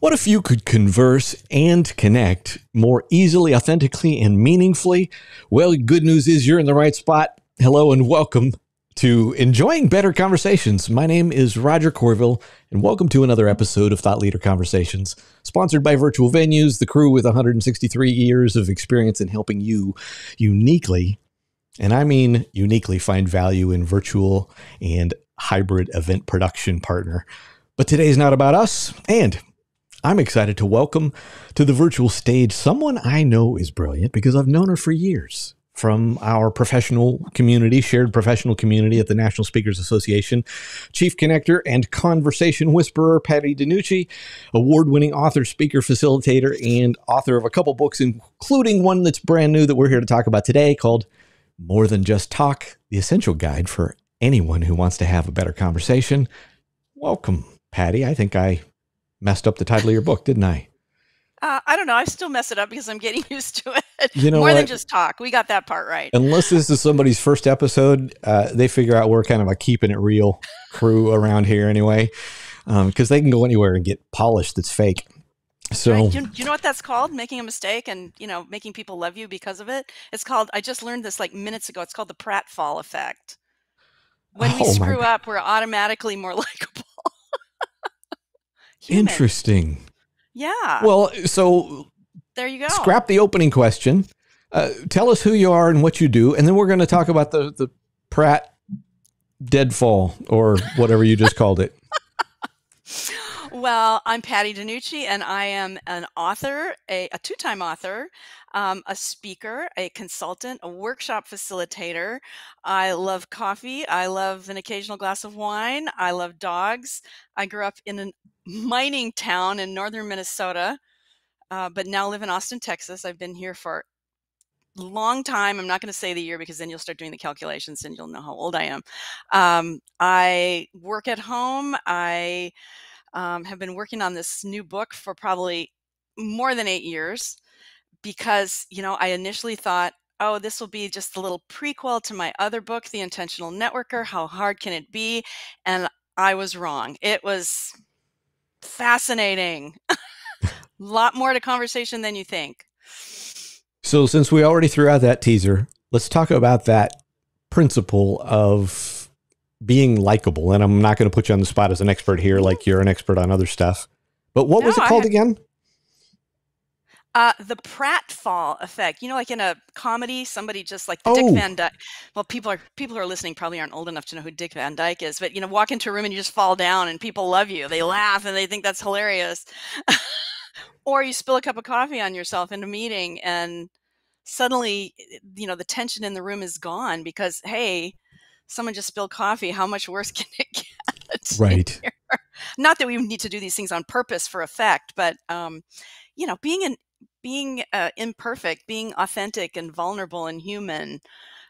What if you could converse and connect more easily, authentically, and meaningfully? Well, good news is you're in the right spot. Hello and welcome to Enjoying Better Conversations. My name is Roger Courville, and welcome to another episode of Thought Leader Conversations, sponsored by Virtual Venues, the crew with 163 years of experience in helping you uniquely, and I mean uniquely, find value in virtual and hybrid event production partner. But today is not about us, and I'm excited to welcome to the virtual stage someone I know is brilliant because I've known her for years from our professional community, shared professional community at the National Speakers Association, Chief Connector and Conversation Whisperer Patti DeNucci, award winning author, speaker, facilitator, and author of a couple books, including one that's brand new that we're here to talk about today called More Than Just Talk The Essential Guide for Anyone Who Wants to Have a Better Conversation. Welcome, Patti. I think I messed up the title of your book, didn't I? Uh, I don't know. I still mess it up because I'm getting used to it. You know More what? than just talk. We got that part right. Unless this is somebody's first episode, uh, they figure out we're kind of a keeping it real crew around here anyway, because they can go anywhere and get polished that's fake. So Right? You, you know what that's called? Making a mistake and you know making people love you because of it. It's called. I just learned this like minutes ago. It's called the pratfall effect. When we Oh, my screw up, we're automatically more likable. Human. interesting. Yeah. Well, so there you go. scrap the opening question. Uh, tell us who you are and what you do, and then we're going to talk about the the Pratt deadfall or whatever you just called it. Well, I'm Patti DeNucci, and I am an author, a, a two time author, um, a speaker, a consultant, a workshop facilitator. I love coffee. I love an occasional glass of wine. I love dogs. I grew up in a mining town in northern Minnesota, uh, but now live in Austin, Texas. I've been here for a long time. I'm not going to say the year because then you'll start doing the calculations and you'll know how old I am. Um, I work at home. I um, have been working on this new book for probably more than eight years because you know i initially thought oh this will be just a little prequel to my other book the intentional networker. How hard can it be? And i was wrong. It was fascinating. A lot more to conversation than you think. So, since we already threw out that teaser, let's talk about that principle of being likable. And I'm not going to put you on the spot as an expert here, like you're an expert on other stuff. But what was it called had- again? Uh, the pratfall effect. You know, like in a comedy, somebody just like the Oh. Dick Van Dyke. Well, people are people who are listening probably aren't old enough to know who Dick Van Dyke is, but you know, walk into a room and you just fall down, and people love you. They laugh and they think that's hilarious. or you spill a cup of coffee on yourself in a meeting, and suddenly, you know, the tension in the room is gone because hey, someone just spilled coffee. How much worse can it get? Right. not that we need to do these things on purpose for effect, but um, you know, being an being uh, imperfect, being authentic and vulnerable and human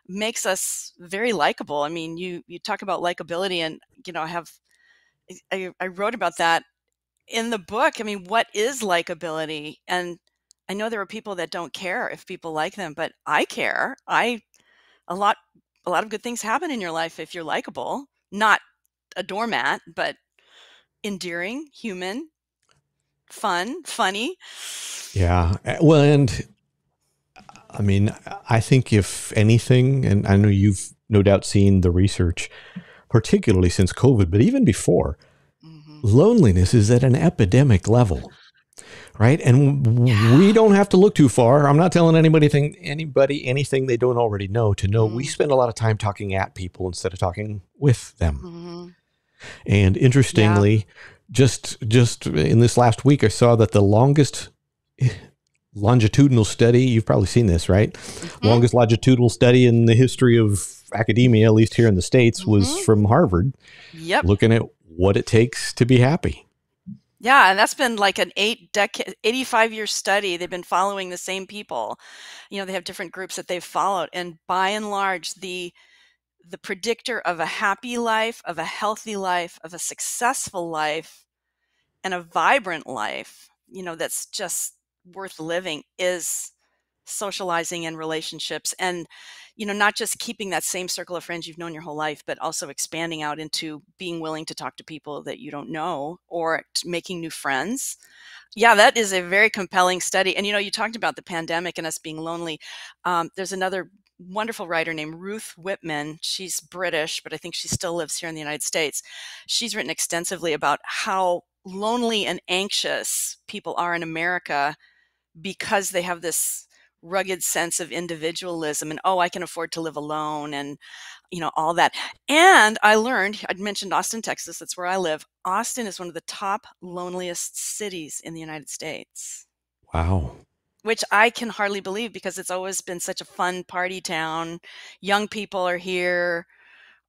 makes us very likable. I mean, you you talk about likability, and you know, I have I, I wrote about that in the book. I mean, what is likability? And I know there are people that don't care if people like them, but I care. I a lot a lot of good things happen in your life if you're likable, not a doormat, but endearing, human, fun, funny. Yeah. Uh, Well, and I mean, I think if anything, and I know you've no doubt seen the research, particularly since COVID, but even before, Mhm. loneliness is at an epidemic level. Right. And Yeah. we don't have to look too far. I'm not telling anybody, thing, anybody anything they don't already know to know we Mhm. spend a lot of time talking at people instead of talking with them. Mhm. And interestingly, just just in this last week, I saw that the longest longitudinal study you've probably seen this, right? Mhm. Longest longitudinal study in the history of academia, at least here in the states, was Mhm. from Harvard, Yep. looking at what it takes to be happy. Yeah, and that's been like an eight decade, 85 year study. They've been following the same people. You know, they have different groups that they've followed. And by and large, the the predictor of a happy life, of a healthy life, of a successful life, and a vibrant life, you know, that's just worth living is socializing and relationships and you know not just keeping that same circle of friends you've known your whole life but also expanding out into being willing to talk to people that you don't know or making new friends yeah that is a very compelling study and you know you talked about the pandemic and us being lonely um, there's another wonderful writer named Ruth Whippman. She's British, but I think she still lives here in the United States. She's written extensively about how lonely and anxious people are in America because they have this rugged sense of individualism and oh i can afford to live alone and you know all that. And i learned i'd mentioned austin texas that's where i live austin is one of the top loneliest cities in the united states. Wow. Which i can hardly believe because it's always been such a fun party town. Young people are here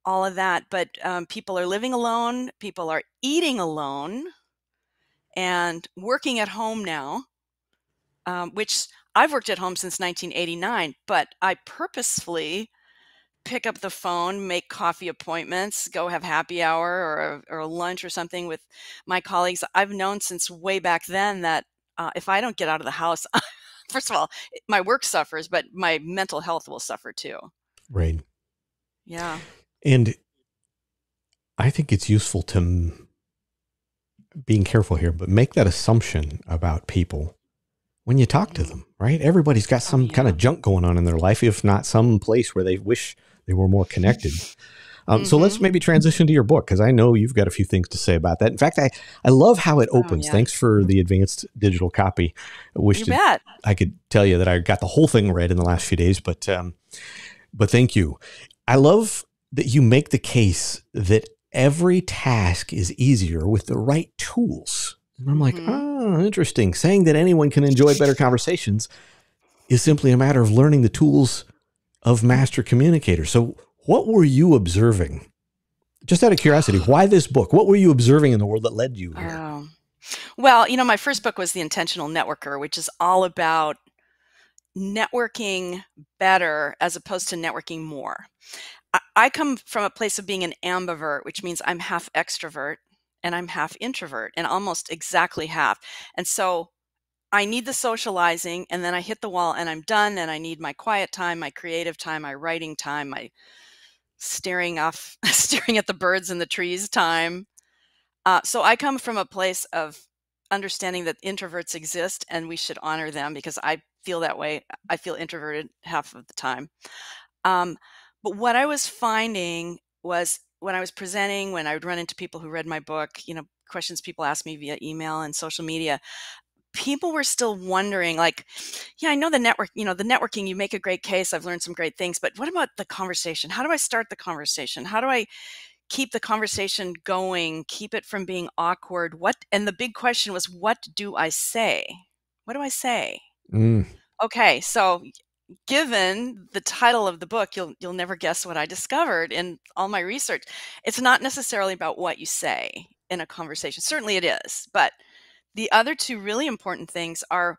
all of that but um, people are living alone people are eating alone and working at home now um, which I've worked at home since 1989, but I purposefully pick up the phone, make coffee appointments, go have happy hour or or lunch or something with my colleagues. I've known since way back then that uh, if I don't get out of the house, first of all, my work suffers, but my mental health will suffer too. Right. Yeah. And I think it's useful to being careful here, but make that assumption about people when you talk to them, right? Everybody's got oh, some oh, yeah. kind of junk going on in their life, if not some place where they wish they were more connected. Um, mm-hmm. So let's mm-hmm. maybe transition to your book because I know you've got a few things to say about that. In fact, I, I love how it oh, opens. Oh, yeah. Thanks for the advanced digital copy. I wish to, I could tell you that I got the whole thing read in the last few days, but um, but thank you. I love that you make the case that every task is easier with the right tools. And I'm like, mm-hmm. oh, interesting. Saying that anyone can enjoy better conversations is simply a matter of learning the tools of master communicators. So, what were you observing? Just out of curiosity, why this book? What were you observing in the world that led you here? Um, well, you know, my first book was The Intentional Networker, which is all about networking better as opposed to networking more. I, I come from a place of being an ambivert, which means I'm half extrovert and I'm half introvert and almost exactly half. And so I need the socializing and then I hit the wall and I'm done and I need my quiet time, my creative time, my writing time, my staring off staring at the birds and the trees time. Uh, so I come from a place of understanding that introverts exist and we should honor them because I feel that way. I feel introverted half of the time. Um, but what I was finding was when I was presenting, when I would run into people who read my book, you know, questions people ask me via email and social media, people were still wondering like yeah i know the network you know the networking you make a great case i've learned some great things but what about the conversation? How do i start the conversation? How do i keep the conversation going keep it from being awkward? What and the big question was what do i say? What do i say? Mm. okay so given the title of the book, you'll you'll never guess what I discovered in all my research. It's not necessarily about what you say in a conversation. Certainly it is, but the other two really important things are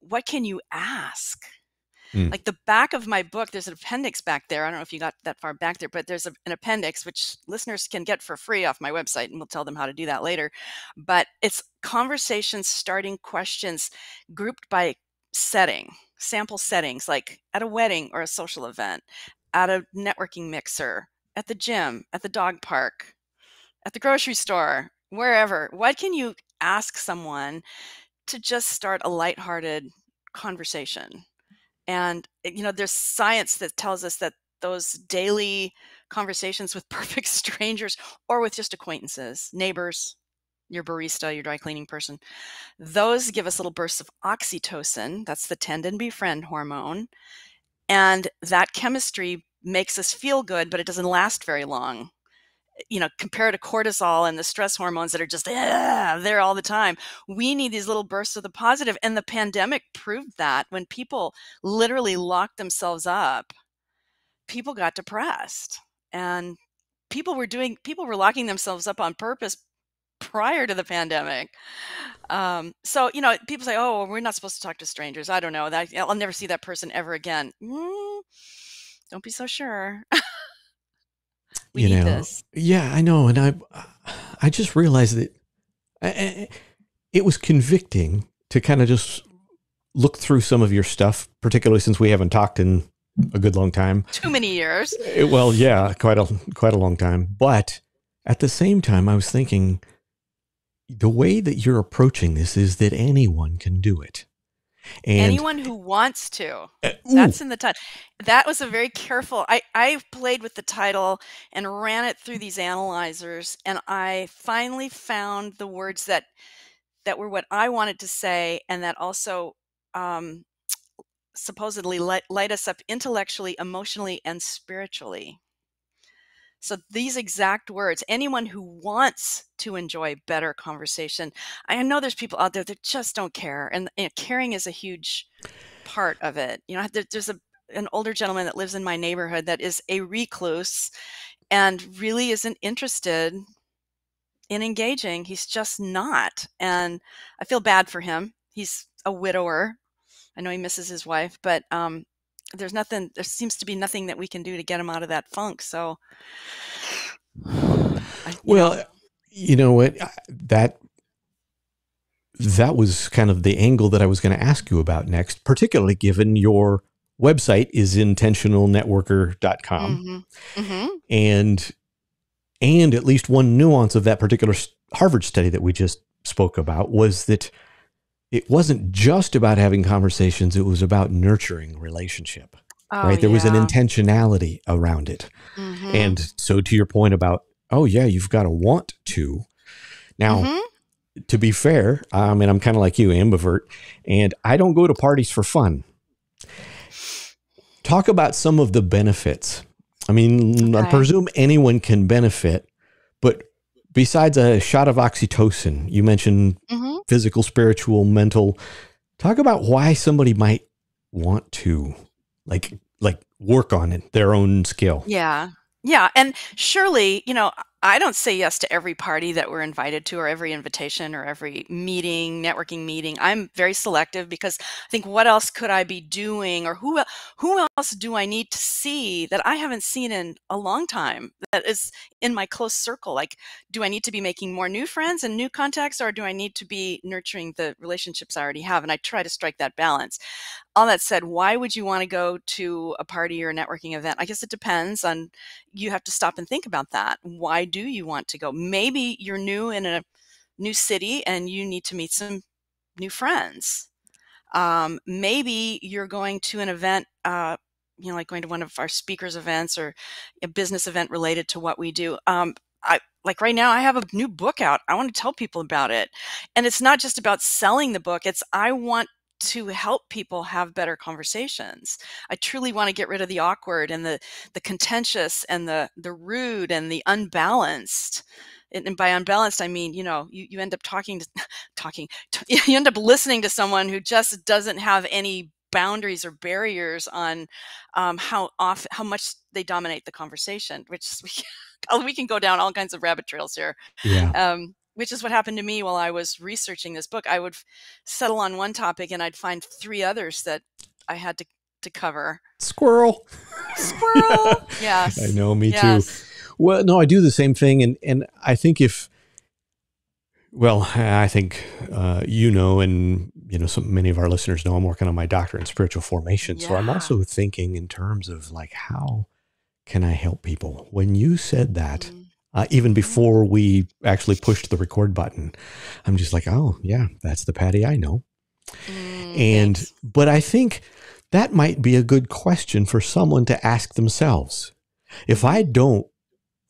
what can you ask? Mm. Like the back of my book, there's an appendix back there. I don't know if you got that far back there, but there's a, an appendix which listeners can get for free off my website, and we'll tell them how to do that later. But it's conversations starting questions grouped by setting sample settings like at a wedding or a social event, at a networking mixer, at the gym, at the dog park, at the grocery store, wherever. What can you ask someone to just start a lighthearted conversation? And eh, you know, there's science that tells us that those daily conversations with perfect strangers or with just acquaintances, neighbors, your barista, your dry cleaning person, those give us little bursts of oxytocin. That's the tend and befriend hormone. And that chemistry makes us feel good, but it doesn't last very long. You know, compared to cortisol and the stress hormones that are just there all the time, we need these little bursts of the positive. And the pandemic proved that when people literally locked themselves up, people got depressed. And people were doing people were locking themselves up on purpose prior to the pandemic. Um, so you know, people say, "Oh, we're not supposed to talk to strangers." I don't know. That I'll never see that person ever again. Mm, don't be so sure. we you need know, this. Yeah, I know, and I, I just realized that I, it was convicting to kind of just look through some of your stuff, particularly since we haven't talked in a good long time. Too many years. It- well, yeah, quite a quite a long time. But at the same time, I was thinking the way that you're approaching this is that anyone can do it. And Anyone who wants to. Uh, that's in the title. That was a very careful. I I played with the title and ran it through these analyzers, and I finally found the words that that were what I wanted to say, and that also um, supposedly light, light us up intellectually, emotionally, and spiritually. So these exact words, anyone who wants to enjoy better conversation, I know there's people out there that just don't care, and you know, caring is a huge part of it. You know, there, there's a an older gentleman that lives in my neighborhood that is a recluse and really isn't interested in engaging. He's just not, and I feel bad for him. He's a widower. I know he misses his wife, but um, there's nothing. There seems to be nothing that we can do to get him out of that funk. So, I, well, know, you know what? That that was kind of the angle that I was going to ask you about next, particularly given your website is intentionalnetworker.com mhm, mhm. and and at least one nuance of that particular Harvard study that we just spoke about was that it wasn't just about having conversations, it was about nurturing relationship. Oh, right? There was an intentionality around it. Mhm, And so to your point about, oh yeah, you've got to want to. Now, mhm. to be fair, I mean, I'm kind of like you, ambivert, and I don't go to parties for fun. Talk about some of the benefits. I mean, I presume anyone can benefit, but besides a shot of oxytocin, you mentioned Mhm. physical, spiritual, mental. Talk about why somebody might want to like like work on it, their own skill. Yeah. Yeah. And surely, you know, I don't say yes to every party that we're invited to or every invitation or every meeting, networking meeting. I'm very selective because I think what else could I be doing or who who else do I need to see that I haven't seen in a long time that is in my close circle? Like do I need to be making more new friends and new contacts or do I need to be nurturing the relationships I already have? And I try to strike that balance all that said, why would you want to go to a party or a networking event? I guess it depends on you have to stop and think about that. Why do you want to go? Maybe you're new in a new city and you need to meet some new friends. Um, maybe you're going to an event, uh, you know, like going to one of our speakers events or a business event related to what we do. Um, I like right now I have a new book out. I want to tell people about it. And it's not just about selling the book. It's I want to help people have better conversations. I truly want to get rid of the awkward and the the contentious and the the rude and the unbalanced. And, and by unbalanced, I mean you know you, you end up talking to talking to, you end up listening to someone who just doesn't have any boundaries or barriers on um, how off how much they dominate the conversation, which we can, we can go down all kinds of rabbit trails here Yeah. um, which is what happened to me while I was researching this book. I would settle on one topic and I'd find three others that I had to, to cover. Squirrel. Squirrel. yes. I know, me too. Well, no, I do the same thing, and and I think if, well, I think uh, you know, and you know, some many of our listeners know, I'm working on my doctorate in spiritual formation, so I'm also thinking in terms of like how can I help people. When you said that, Mm, uh, even before we actually pushed the record button, I'm just like, oh yeah, that's the Patti I know. mm, And thanks. but I think that might be a good question for someone to ask themselves. If I don't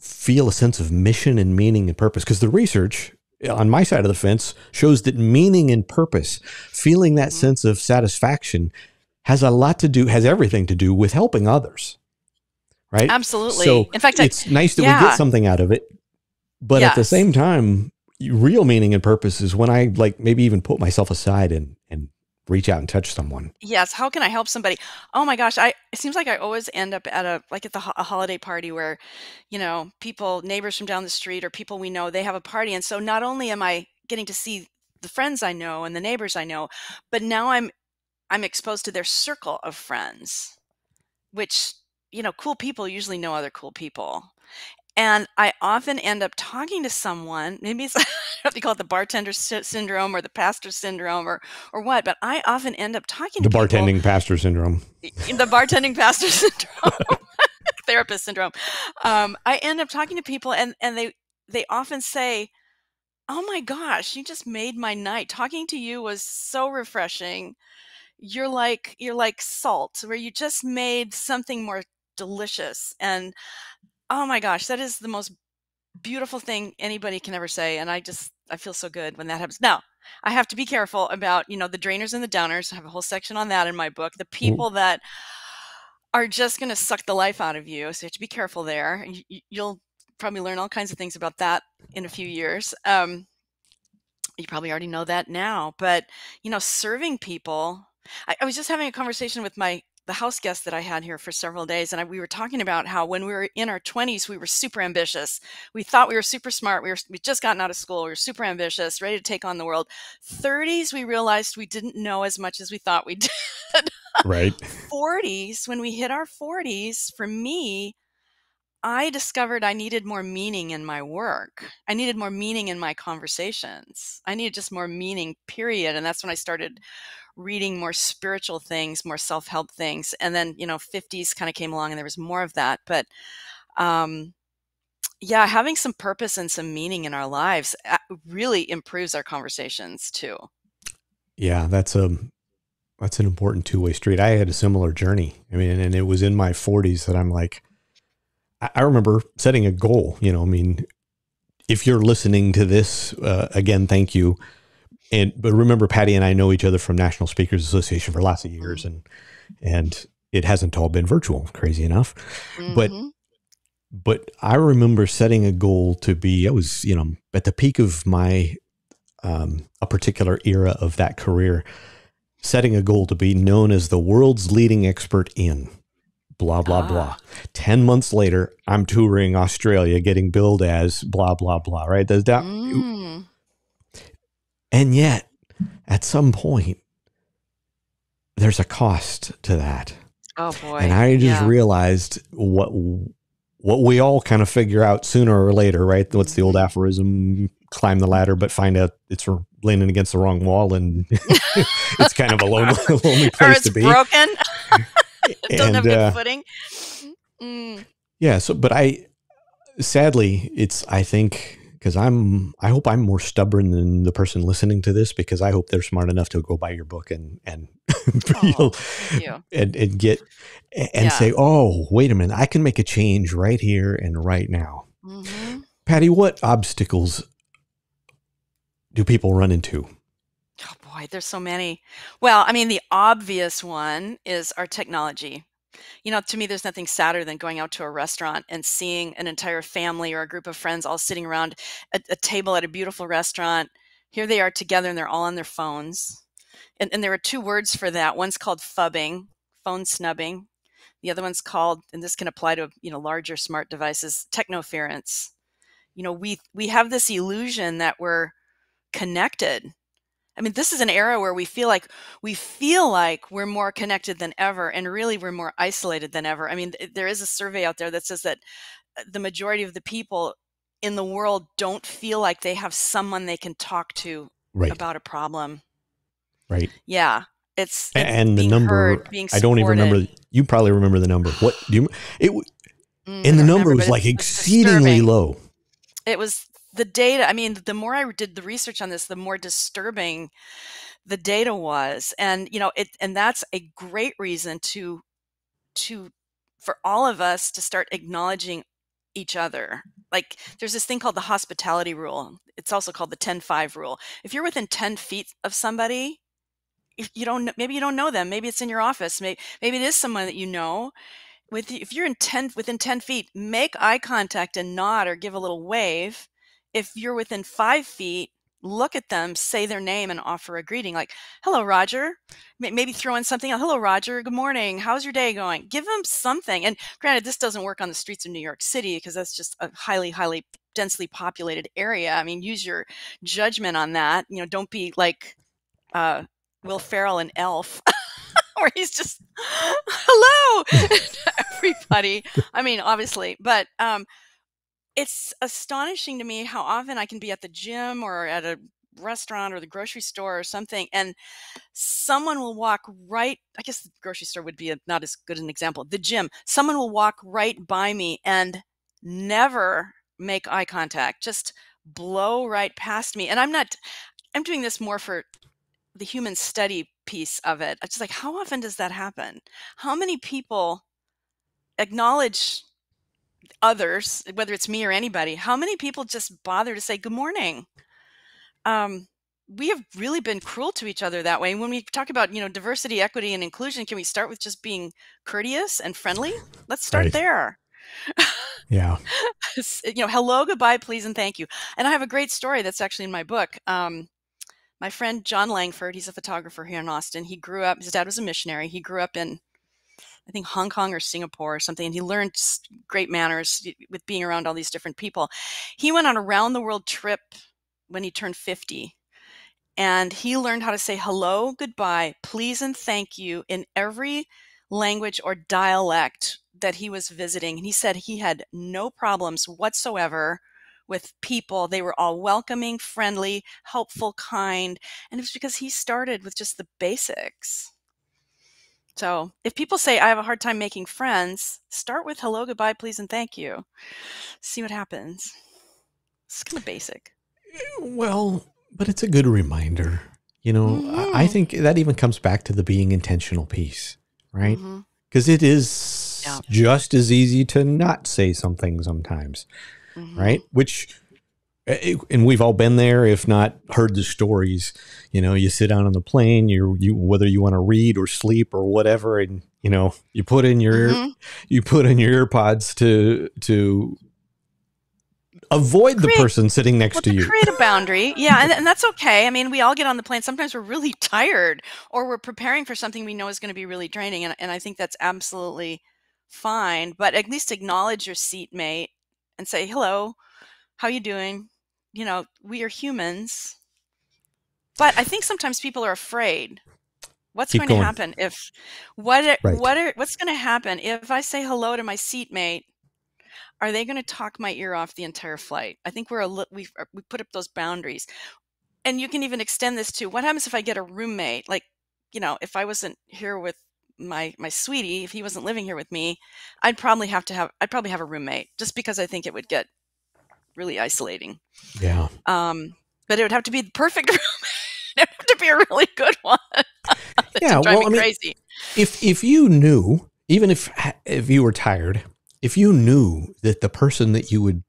feel a sense of mission and meaning and purpose, because the research on my side of the fence shows that meaning and purpose, feeling that Mhm. sense of satisfaction, has a lot to do, has everything to do with helping others. Right? Absolutely. So In fact, I, it's nice that we get something out of it. But at the same time, real meaning and purpose is when I like maybe even put myself aside and and reach out and touch someone. yes. How can I help somebody? Oh my gosh. I, it seems like I always end up at a, like at the, a holiday party where, you know, people, neighbors from down the street or people we know, they have a party. And so not only am I getting to see the friends I know and the neighbors I know, but now I'm, I'm exposed to their circle of friends, which, you know, cool people usually know other cool people. and I often end up talking to someone. Maybe it's I don't know if you call it the bartender sy- syndrome or the pastor syndrome or or what, but I often end up talking The to people- The bartending pastor syndrome. the bartending pastor syndrome, therapist syndrome. Um, I end up talking to people, and and they they often say, "Oh my gosh, you just made my night. Talking to you was so refreshing. You're like you're like salt, where you just made something more delicious." And oh my gosh, that is the most beautiful thing anybody can ever say, and I just I feel so good when that happens. Now. I have to be careful about, you know, the drainers and the downers. I have a whole section on that in my book. The people that are just going to suck the life out of you. So you have to be careful there. You, you- you'll probably learn all kinds of things about that in a few years. Um, you probably already know that now, but you know, serving people. I, I was just having a conversation with my the house guest that I had here for several days, and I, we were talking about how when we were in our twenties, we were super ambitious. We thought we were super smart. We were we just gotten out of school. We were super ambitious, ready to take on the world. Thirties, we realized we didn't know as much as we thought we did. Right. 40s, when we hit our 40s, for me, I discovered I needed more meaning in my work. I needed more meaning in my conversations. I needed just more meaning, period. And that's when I started reading more spiritual things, more self help things. And then, you know, 50s kind of came along and there was more of that. But, um, yeah, having some purpose and some meaning in our lives uh, really improves our conversations too. Yeah, that's a that's an important two way street. I had a similar journey. I mean, and it was in my 40s that I'm like, I, remember setting a goal. You know, I mean, if you're listening to this uh, again, thank you. And but remember, Patti and I know each other from National Speakers Association for lots of years, and and it hasn't all been virtual. Crazy enough, But- Mhm. but I remember setting a goal to be. I was, you know, at the peak of my um, a particular era of that career, setting a goal to be known as the world's leading expert in blah blah Ah. blah. Ten months later, I'm touring Australia, getting billed as blah blah blah. Right? Does that? Mm. And yet, at some point, there's a cost to that. Oh boy. And I just yeah. realized what what we all kind of figure out sooner or later, right? What's the old Mhm. aphorism? Climb the ladder, but find out it's leaning against the wrong wall, and it's kind of a lonely, lonely place it's to be. broken. Don't have And, good uh, footing. Mm. Yeah. So, but I, sadly, it's I think because I'm I hope I'm more stubborn than the person listening to this because I hope they're smart enough to go buy your book and and thank and, and get and Yeah. say, oh, wait a minute, I can make a change right here and right now. hmm Patti, what obstacles do people run into? Boy, there's so many. Well, I mean, the obvious one is our technology. You know, to me, there's nothing sadder than going out to a restaurant and seeing an entire family or a group of friends all sitting around a, a table at a beautiful restaurant. Here they are together and they're all on their phones. And, and there are two words for that. One's called phubbing, phone snubbing. The other one's called, and this can apply to you know larger smart devices, technoference. You know, we we have this illusion that we're connected I mean, this is an era where we feel like we feel like we're more connected than ever, and really we're more isolated than ever. I mean, there is a survey out there that says that uh, the majority of the people in the world don't feel like they have someone they can talk to Right, about a problem. right. Yeah, it's, it's and the number, heard, being I don't even remember. You probably remember the number. What do you? It Mm, and the number remember, was like exceedingly disturbing. low. it was the data i mean the more i did the research on this the more disturbing the data was and you know it and that's a great reason to to for all of us to start acknowledging each other. Like there's this thing called the hospitality rule. It's also called the 10-5 rule. If you're within 10 feet of somebody you don't maybe you don't know them. Maybe it's in your office. Maybe, maybe it is someone that you know. With if you're in 10 within 10 feet make eye contact and nod or give a little wave if you're within five feet look at them say their name and offer a greeting like hello roger. Maybe throw in something hello roger good morning how's your day going? Give them something and granted this doesn't work on the streets of new york city because that's just a highly highly densely populated area i mean use your judgment on that you know don't be like uh will ferrell and elf where he's just hello! everybody i mean obviously but um it's astonishing to me how often I can be at the gym or at a restaurant or the grocery store or something and someone will walk right i guess the grocery store would be a, not as good an example the gym someone will walk right by me and never make eye contact just blow right past me and i'm not i'm doing this more for the human study piece of it it's just like how often does that happen? How many people acknowledge others whether it's me or anybody how many people just bother to say good morning um, we have really been cruel to each other that way. When we talk about, you know, diversity, equity, and inclusion, can we start with just being courteous and friendly? Let's start right. there. Yeah. you know, hello, goodbye, please, and thank you. And I have a great story that's actually in my book. Um, my friend John Langford, he's a photographer here in Austin. He grew up, his dad was a missionary. He grew up in, I think, Hong Kong or Singapore or something. And he learned great manners with being around all these different people. He went on a round the world trip when he turned 50. And he learned how to say hello, goodbye, please, and thank you in every language or dialect that he was visiting. And he said he had no problems whatsoever with people. They were all welcoming, friendly, helpful, kind. And it was because he started with just the basics. So if people say, I have a hard time making friends, start with hello, goodbye, please, and thank you. See what happens. It's kind of basic. Well, but it's a good reminder. You know, mm-hmm. I think that even comes back to the being intentional piece, right? Because mm-hmm. yeah. just as easy to not say something sometimes, mm-hmm. right? Which, eh, and we've all been there, if not heard the stories. You know, you sit down on the plane, you you whether you want to read or sleep or whatever, and you know, you put in your mm-hmm. you put in your earpods to to avoid create, the person sitting next well, to, to you. Create a boundary. Yeah, and, and that's okay. I mean, we all get on the plane. Sometimes we're really tired or we're preparing for something we know is going to be really draining. And, and I think that's absolutely fine. But at least acknowledge your seatmate and say, hello, how are you doing? You know, we are humans. But I think sometimes people are afraid. What's Keep going, going, to happen if what right. what are, what's going to happen if I say hello to my seatmate are they going to talk my ear off the entire flight? I think we're a li- we we put up those boundaries, and you can even extend this to what happens if I get a roommate? Like, you know, if I wasn't here with my my sweetie, if he wasn't living here with me, I'd probably have to have I'd probably have a roommate just because I think it would get really isolating. Yeah. Um, but it would have to be the perfect roommate. it would have to be a really good one. yeah, well, I mean, crazy. If if you knew, even if if you were tired if you knew that the person that you would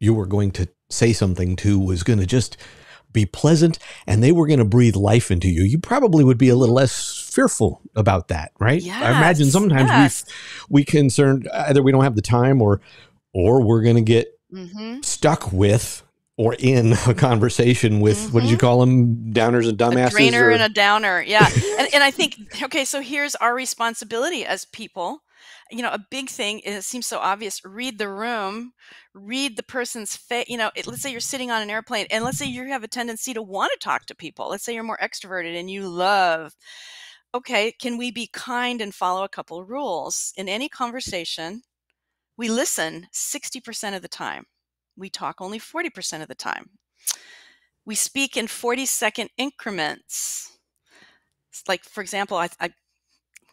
you were going to say something to was going to just be pleasant and they were going to breathe life into you, you probably would be a little less fearful about that, right? Yes, I imagine sometimes yes. we we concerned either we don't have the time or or we're going to get mm-hmm. stuck with or in a conversation with mm-hmm. what did you mm-hmm. call them downers and dumbasses a drainer or? and a downer yeah and, and i think okay so here's our responsibility as people you know, a big thing it seems so obvious. Read the room, read the person's face. You know, it, let's say you're sitting on an airplane, and let's say you have a tendency to want to talk to people. Let's say you're more extroverted and you love. Okay, can we be kind and follow a couple of rules in any conversation? We listen 60% of the time. We talk only 40% of the time. We speak in 40 second increments. Like, for example, I, I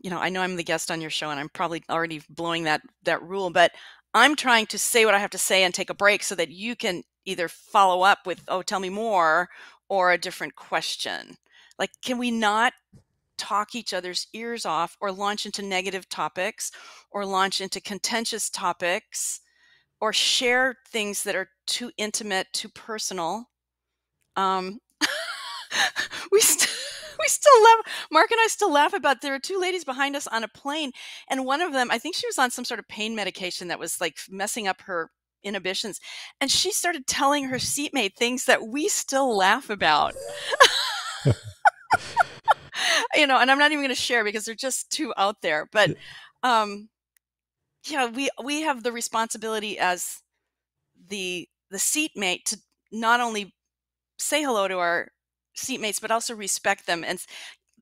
you know, I know I'm the guest on your show and I'm probably already blowing that that rule, but I'm trying to say what I have to say and take a break so that you can either follow up with, oh, tell me more, or a different question. Like, can we not talk each other's ears off or launch into negative topics or launch into contentious topics or share things that are too intimate, too personal? Um, we still we still laugh. Mark and I still laugh about there were two ladies behind us on a plane, and one of them, I think she was on some sort of pain medication that was like messing up her inhibitions, and she started telling her seatmate things that we still laugh about. you know, and I'm not even going to share because they're just too out there. But um, yeah, we we have the responsibility as the the seatmate to not only say hello to our seatmates, but also respect them. And,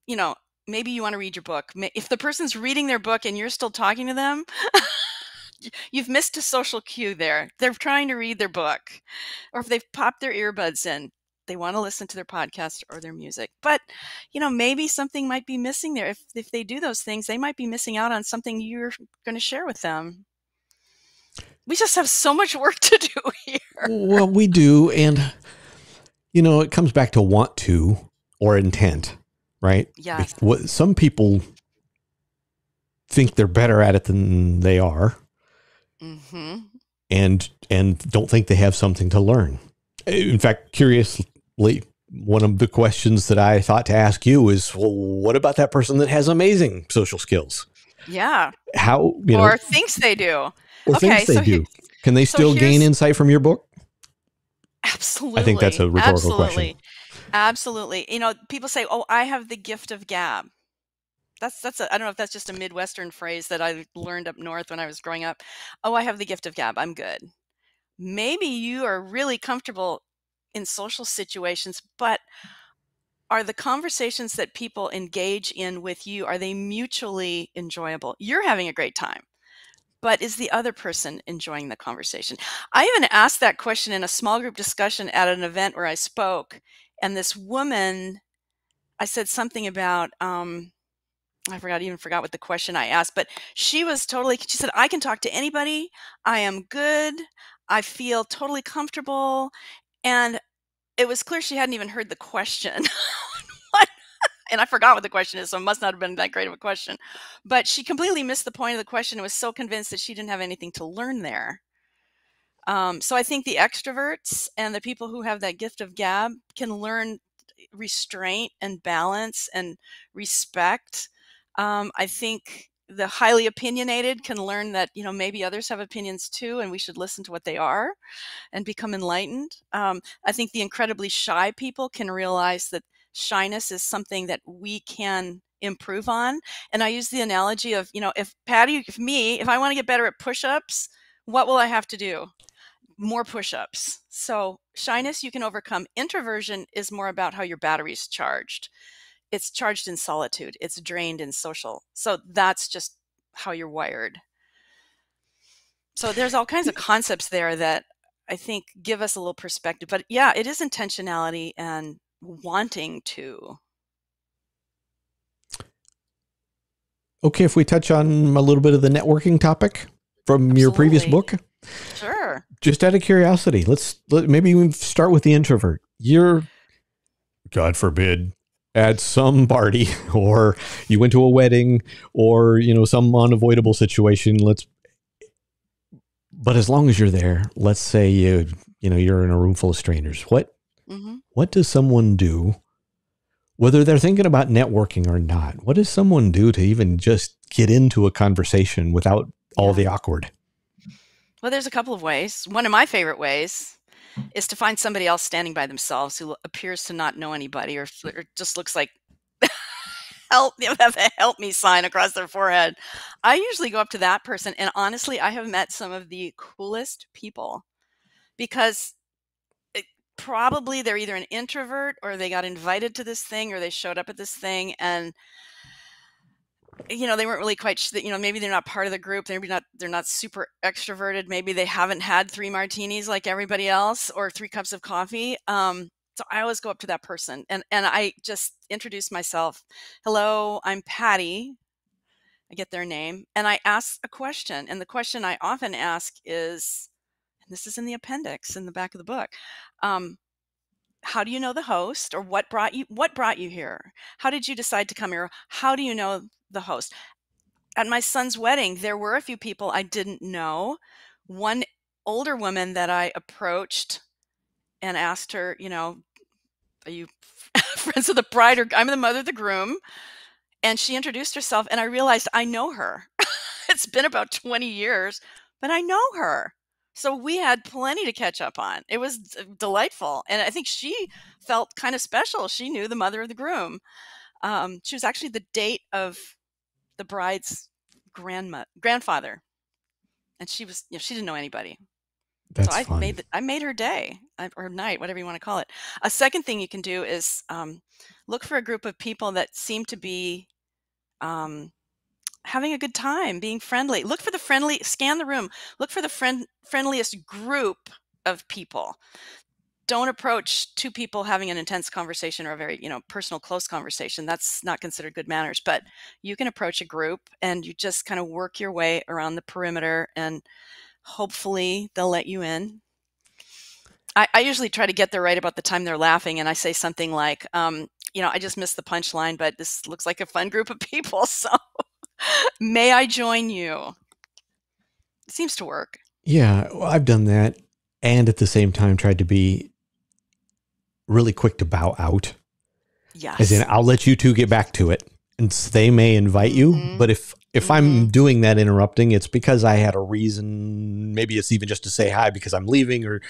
you know, maybe you want to read your book. If the person's reading their book and you're still talking to them, you've missed a social cue there. They're trying to read their book, or if they've popped their earbuds in, they want to listen to their podcast or their music. But you know, maybe something might be missing there. If if they do those things, they might be missing out on something you're going to share with them. We just have so much work to do here. Well, we do, and you know, it comes back to want to or intent, right? Yeah. What some people think they're better at it than they are, Mm-hmm. and and don't think they have something to learn. In fact, curiously, one of the questions that I thought to ask you is, well, what about that person that has amazing social skills? Yeah. How you know, or thinks they do. or okay, thinks they so do? he- Can they so still gain insight from your book? Absolutely. I think that's a rhetorical question. Absolutely. Absolutely. You know, people say, "Oh, I have the gift of gab." That's that's a I don't know if that's just a Midwestern phrase that I learned up north when I was growing up. "Oh, I have the gift of gab. I'm good." Maybe you are really comfortable in social situations, but are the conversations that people engage in with you are they mutually enjoyable? You're having a great time. But is the other person enjoying the conversation? I even asked that question in a small group discussion at an event where I spoke, and this woman, I said something about, um, I forgot, even forgot what the question I asked, but she was totally, she said, I can talk to anybody. I am good. I feel totally comfortable. And it was clear she hadn't even heard the question. And I forgot what the question is, so it must not have been that great of a question. But she completely missed the point of the question and was so convinced that she didn't have anything to learn there. Um, so I think the extroverts and the people who have that gift of gab can learn restraint and balance and respect. Um, I think the highly opinionated can learn that you know maybe others have opinions too, and we should listen to what they are and become enlightened. Um, I think the incredibly shy people can realize that shyness is something that we can improve on. And I use the analogy of you know if Patti, if me, if I want to get better at push-ups, what will I have to do? more push-ups. So shyness you can overcome. Introversion is more about how your battery's charged. It's charged in solitude. It's drained in social. So that's just how you're wired. So there's all kinds of concepts there that I think give us a little perspective. But yeah, it is intentionality and wanting to. Okay, if we touch on a little bit of the networking topic from your previous book, Sure. just out of curiosity, let's let, maybe we start with the introvert. You're, God forbid, at some party, or you went to a wedding, or you know some unavoidable situation. Let's, but as long as you're there, let's say you you know you're in a room full of strangers. What hmm what does someone do, whether they're thinking about networking or not? What does someone do to even just get into a conversation without all Yeah. the awkward? Well, there's a couple of ways. One of my favorite ways is to find somebody else standing by themselves who appears to not know anybody or, or just looks like help have a help me sign across their forehead. I usually go up to that person and honestly, I have met some of the coolest people because probably they're either an introvert or they got invited to this thing or they showed up at this thing and you know they weren't really quite you know maybe they're not part of the group maybe not they're not super extroverted maybe they haven't had three martinis like everybody else or three cups of coffee um so i always go up to that person and and i just introduce myself hello i'm patti i get their name and i ask a question and the question i often ask is and this is in the appendix in the back of the book um how do you know the host or what brought you what brought you here? How did you decide to come here? How do you know the host? At my son's wedding there were a few people i didn't know. One older woman that i approached and asked her you know are you friends with the bride or i'm the mother of the groom. And she introduced herself and i realized i know her. It's been about 20 years but i know her so we had plenty to catch up on it was d- delightful and i think she felt kind of special she knew the mother of the groom um, she was actually the date of the bride's grandma grandfather and she was you know she didn't know anybody That's so I fun. made the, I made her day or night, whatever you want to call it. A second thing you can do is um, look for a group of people that seem to be um, having a good time, being friendly. Look for the friendly, scan the room, look for the friend, friendliest group of people. Don't approach two people having an intense conversation or a very, you know, personal, close conversation. That's not considered good manners. But you can approach a group and you just kind of work your way around the perimeter and hopefully they'll let you in. I, I usually try to get there right about the time they're laughing and I say something like, um, you know, I just missed the punchline, but this looks like a fun group of people. So may I join you? It seems to work. Yeah, well, I've done that. And at the same time, tried to be really quick to bow out. Yes. As in, I'll let you two get back to it. And they may invite you, Mhm. but if if I'm doing that interrupting, it's because I had a reason. Maybe it's even just to say hi because I'm leaving, or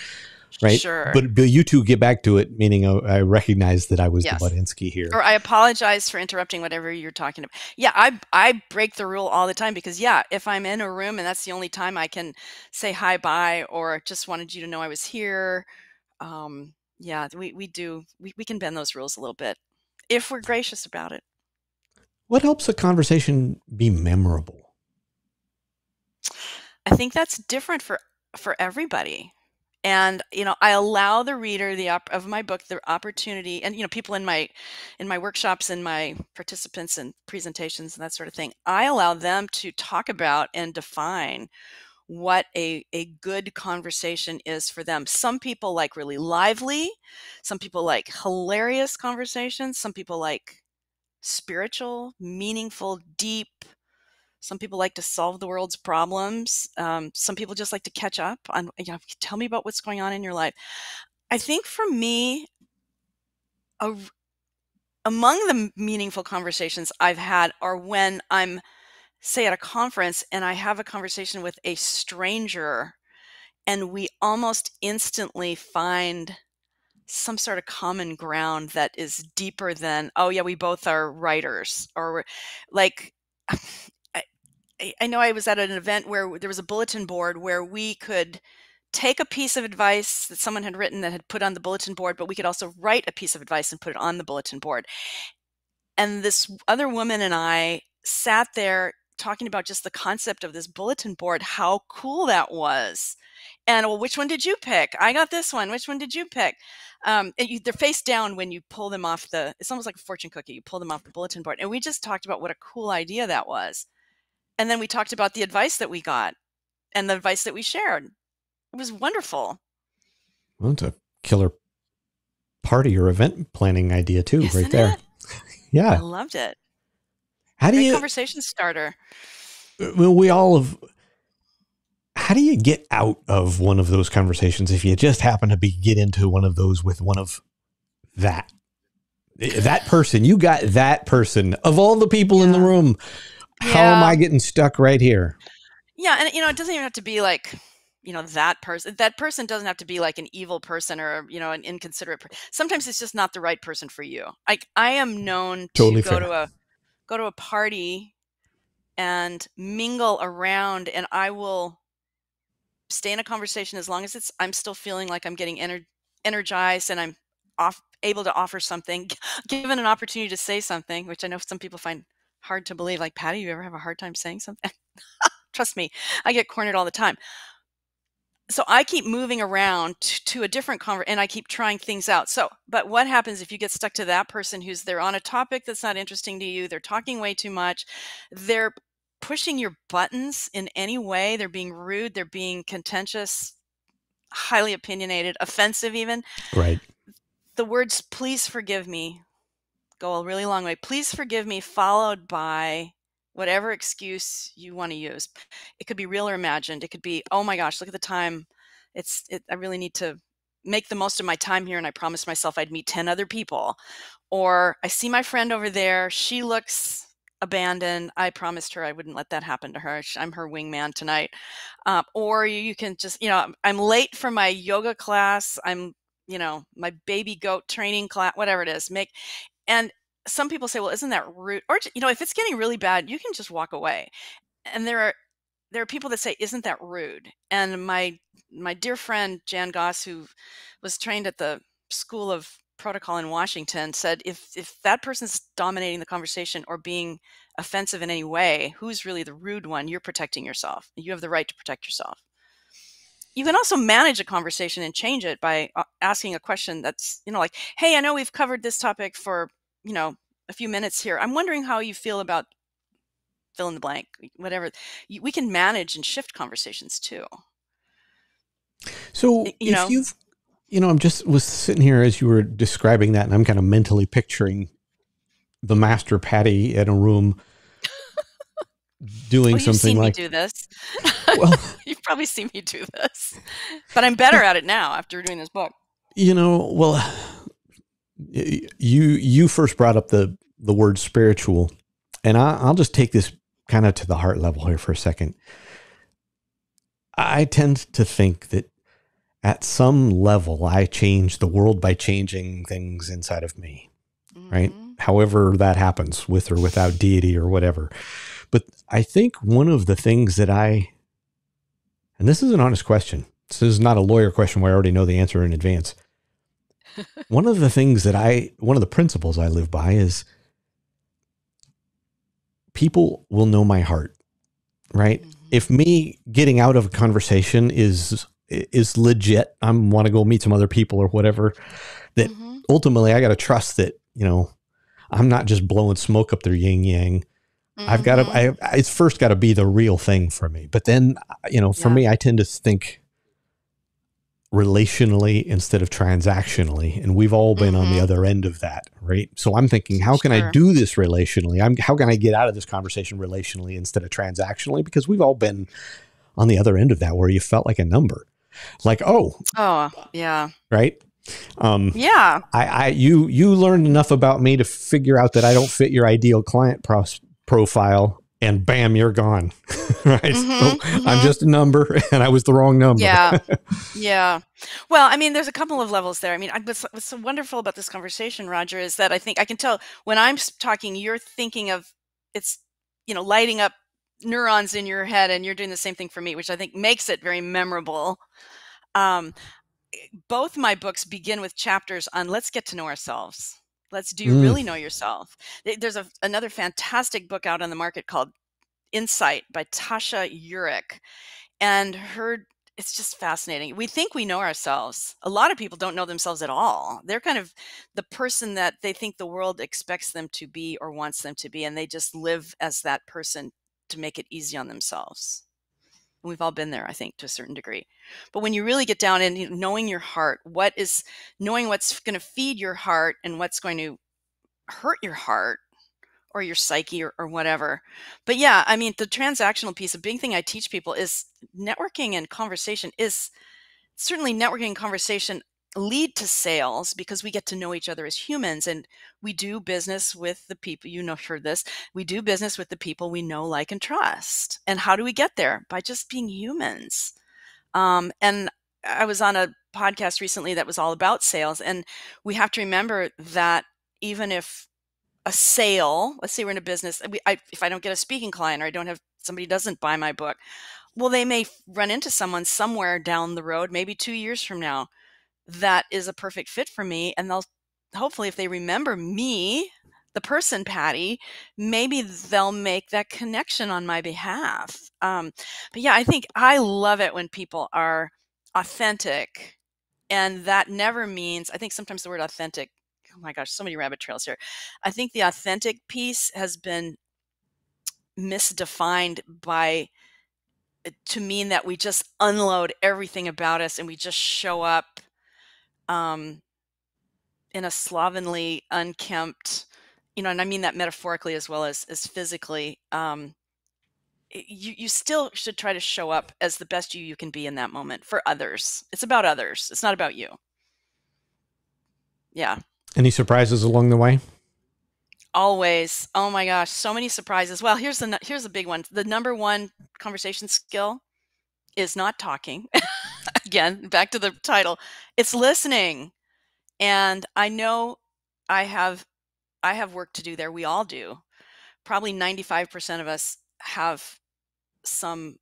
right. Sure. But, but you two get back to it, meaning I, I recognize that I was Yes. the Budinsky here. or I apologize for interrupting whatever you're talking about. Yeah, I I break the rule all the time because yeah, if I'm in a room and that's the only time I can say hi bye or just wanted you to know I was here, um, yeah, we we do we, we can bend those rules a little bit if we're gracious about it. What helps a conversation be memorable? I think that's different for for everybody. And you know, I allow the reader the op- of my book the opportunity, and you know, people in my in my workshops and my participants and presentations and that sort of thing. I allow them to talk about and define what a a good conversation is for them. Some people like really lively, some people like hilarious conversations, some people like spiritual, meaningful, deep, some people like to solve the world's problems. Um, some people just like to catch up on, you know, tell me about what's going on in your life. I think for me, a, among the meaningful conversations I've had are when I'm, say, at a conference and I have a conversation with a stranger and we almost instantly find some sort of common ground that is deeper than, oh, yeah, we both are writers or like, I, know I was at an event where there was a bulletin board where we could take a piece of advice that someone had written that had put on the bulletin board, but we could also write a piece of advice and put it on the bulletin board. And this other woman and I sat there talking about just the concept of this bulletin board, how cool that was. And well, which one did you pick? I got this one. Which one did you pick? Um, you, they're face down when you pull them off the. It's almost like a fortune cookie. You pull them off the bulletin board, and we just talked about what a cool idea that was. And then we talked about the advice that we got and the advice that we shared. It was wonderful. Well, it's a killer party or event planning idea too, right there. it? I Yeah. loved it. How do Great you? conversation starter. Uh, well, we all have. How do you get out of one of those conversations if you just happen to be get into one of those with one of that eh, that person? You got that person of all the people in the Yeah. How am I getting stuck right here? Yeah, and you know, it doesn't even have to be like, you know, that person. That person doesn't have to be like an evil person or you know an inconsiderate. Per- Sometimes it's just not the right person for you. Like I am known Totally to go fair. to a go to a party and mingle around, and I will stay in a conversation as long as it's I'm still feeling like I'm getting ener- energized and I'm off able to offer something, given an opportunity to say something, which I know some people find hard to believe. Like Patti, you ever have a hard time saying something? Trust me, I get cornered all the time. So I keep moving around to a different conversation and I keep trying things out. So, but what happens if you get stuck to that person who's they're on a topic that's not interesting to you? They're talking way too much. They're pushing your buttons in any way. They're being rude. They're being contentious, highly opinionated, offensive, even. Right. The words, please forgive me, go a really long way. Please forgive me, followed by whatever excuse you want to use. It could be real or imagined. It could be, oh my gosh, look at the time. It's, it, I really need to make the most of my time here. And I promised myself I'd meet 10 other people. Or I see my friend over there. She looks abandoned. I promised her I wouldn't let that happen to her. I'm her wingman tonight. Um, or you, you can just, you know, I'm late for my yoga class. I'm, you know, my baby goat training class, whatever it is. Make, and some people say, well, isn't that rude? Or, you know, if it's getting really bad, you can just walk away. And there are, there are people that say, isn't that rude? And my, my dear friend, Jan Goss, who was trained at the School of protocol in Washington said if if that person's dominating the conversation or being offensive in any way, who's really the rude one? You're protecting yourself. You have the right to protect yourself. You can also manage a conversation and change it by uh, asking a question that's, you know, like, "Hey, I know we've covered this topic for, you know, a few minutes here. I'm wondering how you feel about fill in the blank, whatever." We can manage and shift conversations too. So, you if know, you've you know, I'm just was sitting here as you were describing that, and I'm kind of mentally picturing the master Patti in a room doing well, something like do this. Well, you've probably seen me do this, but I'm better at it now after doing this book. You know, well, you you first brought up the the word spiritual, and I, I'll just take this kind of to the heart level here for a second. I tend to think that at some level, I change the world by changing things inside of me, mm-hmm. right? However, that happens with or without deity or whatever. But I think one of the things that I, and this is an honest question, this is not a lawyer question where I already know the answer in advance. One of the things that I, one of the principles I live by is people will know my heart, right? Mm-hmm. If me getting out of a conversation is is legit. I want to go meet some other people or whatever. That mm-hmm. ultimately I got to trust that you know I'm not just blowing smoke up their yin yang. Mm-hmm. I've got to. I, it's first got to be the real thing for me. But then you know, for yeah. me, I tend to think relationally instead of transactionally and we've all been mm-hmm. on the mm-hmm. other end of that right? So i'm thinking how can sure. i do this relationally? I'm how can i get out of this conversation relationally instead of transactionally? Because we've all been on the other end of that where you felt like a number. Like oh oh yeah. right? Um yeah. I i you you learned enough about me to figure out that i don't fit your ideal client pros- profile and bam you're gone. Right? Mm-hmm, so mm-hmm. i'm just a number and i was the wrong number. Yeah. Yeah. Well i mean there's a couple of levels there. I mean what's, what's so wonderful about this conversation roger is that i think i can tell when i'm talking you're thinking of it's you know lighting up neurons in your head and you're doing the same thing for me which i think makes it very memorable. Um, eh, both my books begin with chapters on let's get to know ourselves let's do you mm. really know yourself there's a, another fantastic book out on the market called insight by tasha eurich and her it's just fascinating. We think we know ourselves. A lot of people don't know themselves at all. They're kind of the person that they think the world expects them to be or wants them to be, and they just live as that person to make it easy on themselves. We've all been there, I think, to a certain degree. But when you really get down in knowing your heart, what is knowing what's going to feed your heart and what's going to hurt your heart or your psyche or, or whatever. But yeah, I mean, the transactional piece, a big thing I teach people is networking and conversation is certainly networking and conversation lead to sales because we get to know each other as humans and we do business with the people you know for this we do business with the people we know like and trust. And how do we get there? By just being humans. Um, and i was on a podcast recently that was all about sales and we have to remember that even if a sale let's say we're in a business I, if i don't get a speaking client or i don't have somebody doesn't buy my book well they may run into someone somewhere down the road maybe two years from now that is a perfect fit for me and they'll hopefully if they remember me the person patti maybe they'll make that connection on my behalf. Um, but yeah i think i love it when people are authentic and that never means i think sometimes the word authentic oh my gosh so many rabbit trails here. I think the authentic piece has been misdefined by eh, to mean that we just unload everything about us and we just show up um, in a slovenly, unkempt, you know, and I mean that metaphorically as well as as physically. Um, you you still should try to show up as the best you you can be in that moment for others. It's about others. It's not about you. Yeah. Any surprises along the way? Always. Oh my gosh, so many surprises. Well, here's the here's the big one. The number one conversation skill is not talking. Again, back to the title. It's listening. And I know I have I have work to do there. We all do. Probably 95% of us have some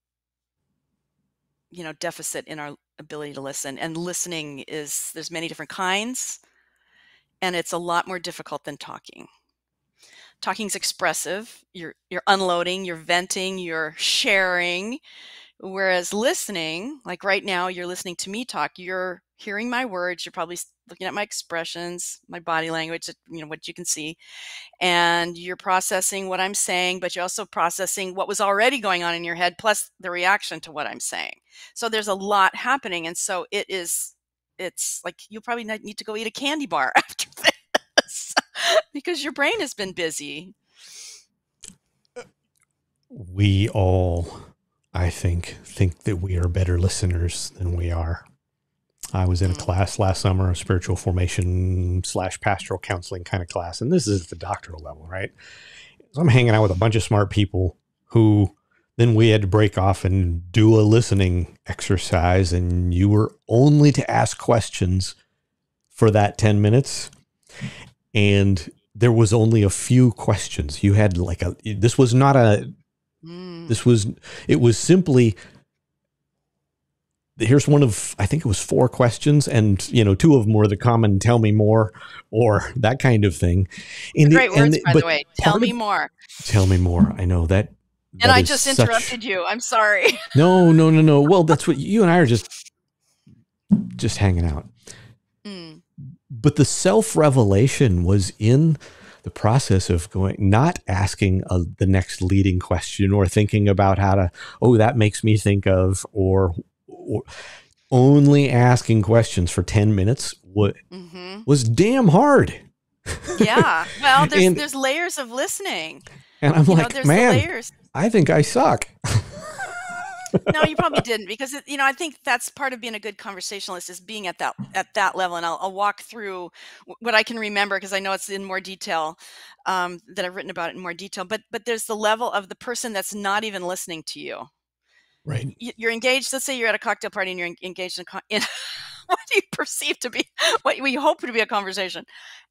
you know deficit in our ability to listen and listening is there's many different kinds and it's a lot more difficult than talking. Talking's expressive. You're you're unloading, you're venting, you're sharing. Whereas listening, like right now, you're listening to me talk. You're hearing my words. You're probably looking at my expressions, my body language, you know, what you can see. And you're processing what I'm saying, but you're also processing what was already going on in your head, plus the reaction to what I'm saying. So there's a lot happening. And so it is, it's like you'll probably need to go eat a candy bar after this because your brain has been busy. Uh, we all, I think, think that we are better listeners than we are. I was in a mm. class last summer, a spiritual formation slash pastoral counseling kind of class, and this is at the doctoral level, right? So I'm hanging out with a bunch of smart people who then we had to break off and do a listening exercise, and you were only to ask questions for that 10 minutes. And there was only a few questions. You had like a, this was not a, mm. this was, it was simply here's one of I think it was four questions, and you know, two of them were the common "tell me more" or that kind of thing. And Great the, words, the, by the way. Tell me of, more. Tell me more. I know that. and I just such, interrupted you. I'm sorry. no, no, no, no. Well, that's what you and I are just just hanging out. Mm. But the self revelation was in the process of going, not asking a, the next leading question or thinking about how to, oh, that makes me think of, or only asking questions for 10 minutes was, mm-hmm. was damn hard. yeah. Well, there's, and, there's layers of listening. And I'm you like, know, man, I think I suck. no, you probably didn't because it, you know I think that's part of being a good conversationalist is being at that at that level. And I'll, I'll walk through what I can remember because I know it's in more detail um, that I've written about it in more detail. But but there's the level of the person that's not even listening to you. Right. You're engaged. Let's say you're at a cocktail party and you're engaged in, in what you perceive to be what we hope to be a conversation,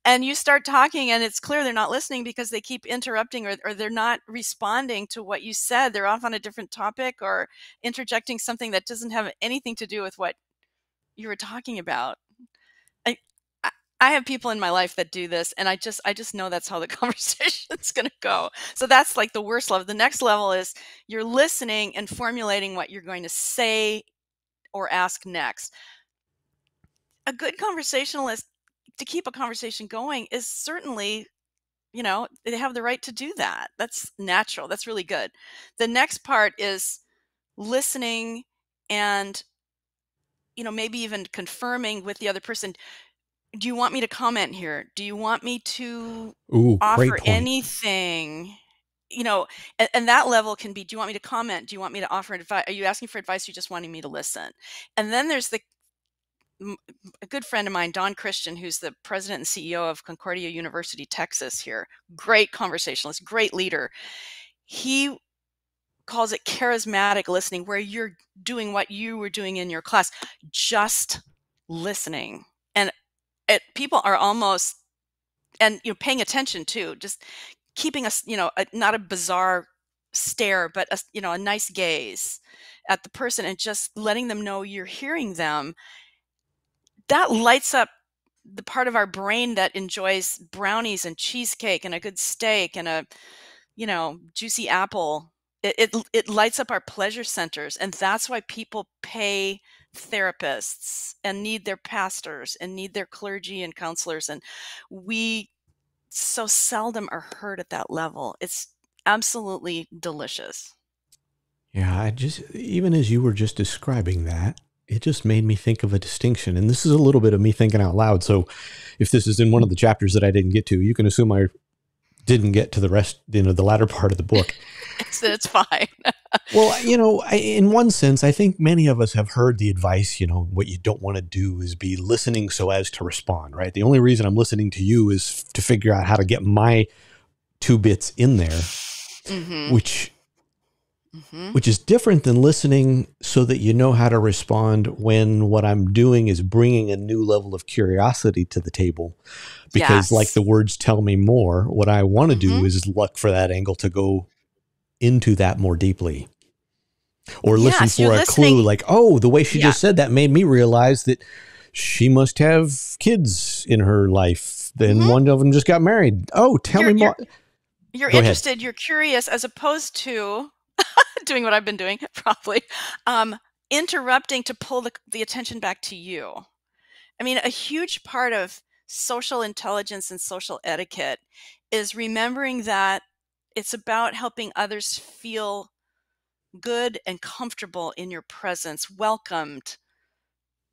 and you start talking, and it's clear they're not listening because they keep interrupting or, or they're not responding to what you said. They're off on a different topic or interjecting something that doesn't have anything to do with what you were talking about. I I have people in my life that do this and I just I just know that's how the conversation's going to go. So that's like the worst level. The next level is you're listening and formulating what you're going to say or ask next. A good conversationalist to keep a conversation going is certainly you know, they have the right to do that. That's natural. That's really good. The next part is listening and you know maybe even confirming with the other person do you want me to comment here? Do you want me to Ooh, offer anything? You know, and, and, that level can be do you want me to comment? Do you want me to offer advice? Are you asking for advice? Or you just wanting me to listen? And then there's the a good friend of mine, Don Christian, who's the president and CEO of Concordia University, Texas, here. Great conversationalist, great leader. He calls it charismatic listening, where you're doing what you were doing in your class, just listening. And it, people are almost and you know paying attention too just keeping us you know a, not a bizarre stare but a you know a nice gaze at the person and just letting them know you're hearing them that lights up the part of our brain that enjoys brownies and cheesecake and a good steak and a you know juicy apple. It, it, it lights up our pleasure centers and that's why people pay therapists and need their pastors and need their clergy and counselors and we so seldom are heard at that level. It's absolutely delicious. Yeah i just even as you were just describing that it just made me think of a distinction and this is a little bit of me thinking out loud so if this is in one of the chapters that i didn't get to you can assume i didn't get to the rest, you know, the latter part of the book. it's, it's fine. well, you know, I, in one sense, I think many of us have heard the advice, you know, what you don't want to do is be listening so as to respond, right? The only reason I'm listening to you is to figure out how to get my two bits in there, mm-hmm. which Mm-hmm. which is different than listening so that you know how to respond when what I'm doing is bringing a new level of curiosity to the table. Because, yes. like the words tell me more, what I want to mm-hmm. do is look for that angle to go into that more deeply. Or yes, listen for a listening. clue like, oh, the way she yeah. just said that made me realize that she must have kids in her life then Mhm. one of them just got married. Oh, tell You're- me more. You're ahead. interested, you're curious, as opposed to doing what I've been doing, probably, um, interrupting to pull the, the attention back to you. I mean, a huge part of social intelligence and social etiquette is remembering that it's about helping others feel good and comfortable in your presence, welcomed.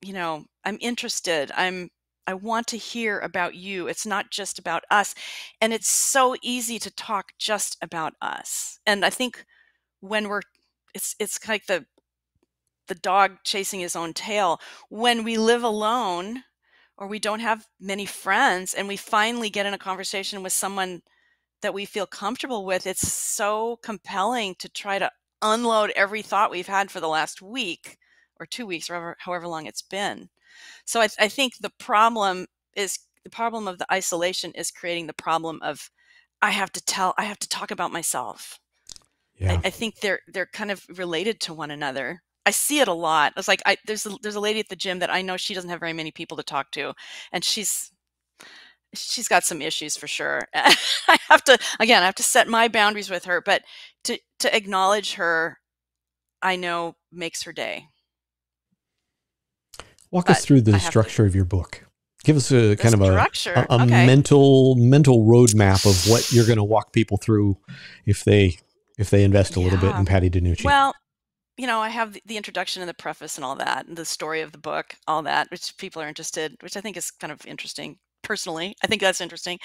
You know, I'm interested. I'm I want to hear about you. It's not just about us. And it's so easy to talk just about us. And I think when we're it's it's like the the dog chasing his own tail. When we live alone or we don't have many friends and we finally get in a conversation with someone that we feel comfortable with, it's so compelling to try to unload every thought we've had for the last week or two weeks or however, however long it's been. So I, I think the problem is the problem of the isolation is creating the problem of I have to tell, I have to talk about myself. Yeah. I, I think they're they're kind of related to one another. I see it a lot. It's like I there's a, there's a lady at the gym that I know she doesn't have very many people to talk to, and she's she's got some issues for sure. I have to again I have to set my boundaries with her, but to to acknowledge her, I know makes her day. Walk us through the have to- structure of your book. Give us a kind of a, structure. a, a okay. mental mental roadmap of what you're going to walk people through if they if they invest a little bit in Patti DeNucci. Well, you know, I have the, introduction and the preface and all that, and the story of the book, all that, which people are interested, which I think is kind of interesting. Personally, I think that's interesting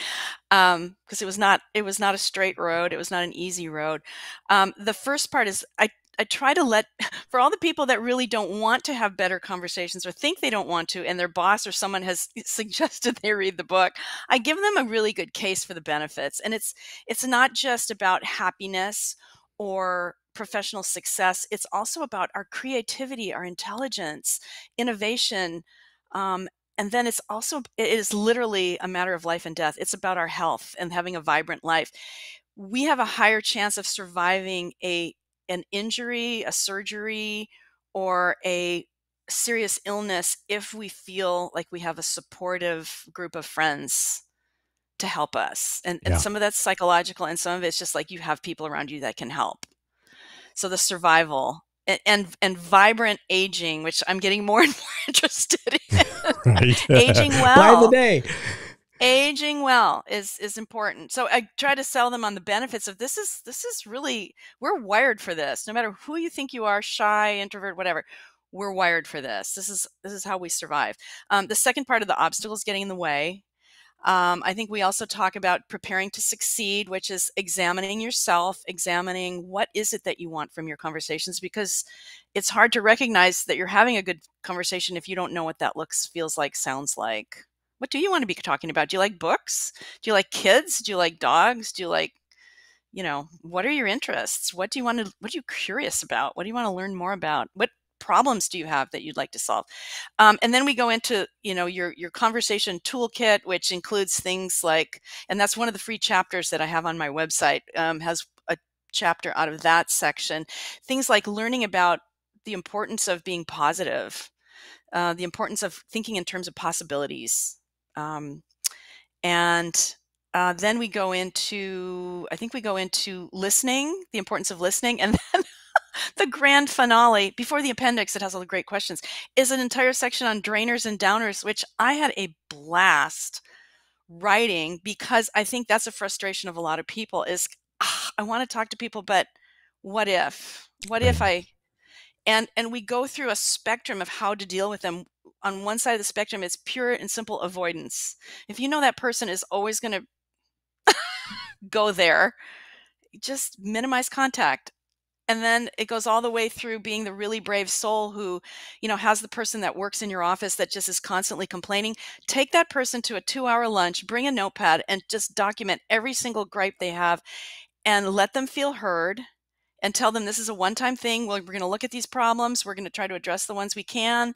because it was not it was not a straight road. It was not an easy road. Um, the first part is I I try to let for all the people that really don't want to have better conversations or think they don't want to, and their boss or someone has suggested they read the book. I give them a really good case for the benefits, and it's it's not just about happiness or professional success. It's also about our creativity, our intelligence, innovation. Um, and then it's also, it is literally a matter of life and death. It's about our health and having a vibrant life. We have a higher chance of surviving a an injury, a surgery, or a serious illness if we feel like we have a supportive group of friends to help us. And, Yeah. and some of that's psychological, and some of it's just like you have people around you that can help. So the survival and and, and vibrant aging, which I'm getting more and more interested in. right. aging By the day. Aging well is is important. So i try to sell them on the benefits of this is this is really we're wired for this. No matter who you think you are shy introvert whatever we're wired for this. This is this is how we survive. Um, the second part of the obstacles getting in the way. Um, i think we also talk about preparing to succeed which is examining yourself examining what is it that you want from your conversations because it's hard to recognize that you're having a good conversation if you don't know what that looks feels like sounds like what do you want to be talking about? Do you like books? Do you like kids? Do you like dogs? Do you like, you know, what are your interests? What do you want to, what are you curious about? What do you want to learn more about? What problems do you have that you'd like to solve? Um, and then we go into, you know, your, your conversation toolkit, which includes things like, and that's one of the free chapters that I have on my website, um, has a chapter out of that section. Things like learning about the importance of being positive, uh, the importance of thinking in terms of possibilities. Um, and uh, then we go into, I think we go into listening, the importance of listening. And then the grand finale, before the appendix, it has all the great questions, is an entire section on drainers and downers, which I had a blast writing because I think that's a frustration of a lot of people is "Ah, I want to talk to people, but what if? What if I and and we go through a spectrum of how to deal with them on one side of the spectrum it's pure and simple avoidance if you know that person is always going to go there just minimize contact and then it goes all the way through being the really brave soul who you know has the person that works in your office that just is constantly complaining take that person to a 2 hour lunch bring a notepad and just document every single gripe they have and let them feel heard and tell them this is a one-time thing. We're, we're going to look at these problems. We're going to try to address the ones we can,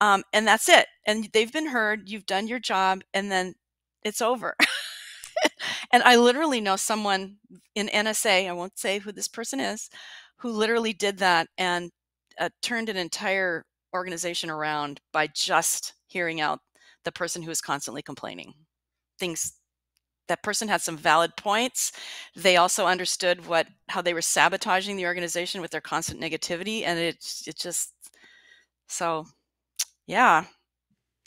um, and that's it. And they've been heard. You've done your job, and then it's over. and I literally know someone in NSA. I won't say who this person is, who literally did that and uh, turned an entire organization around by just hearing out the person who is constantly complaining. things that person had some valid points. They also understood what how they were sabotaging the organization with their constant negativity, and it it just so yeah,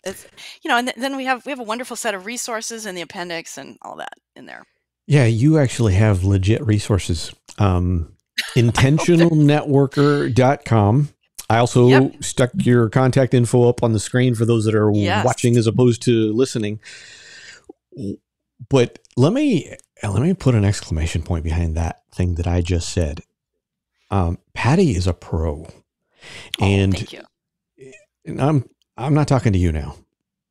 it's you know, and th- then we have we have a wonderful set of resources in the appendix and all that in there. Yeah, you actually have legit resources. Um, intentionalnetworker.com. I also yep. stuck your contact info up on the screen for those that are yes. watching as opposed to listening. But let me let me put an exclamation point behind that thing that I just said. Um, Patti is a pro, oh, and, thank you. And I'm I'm not talking to you now.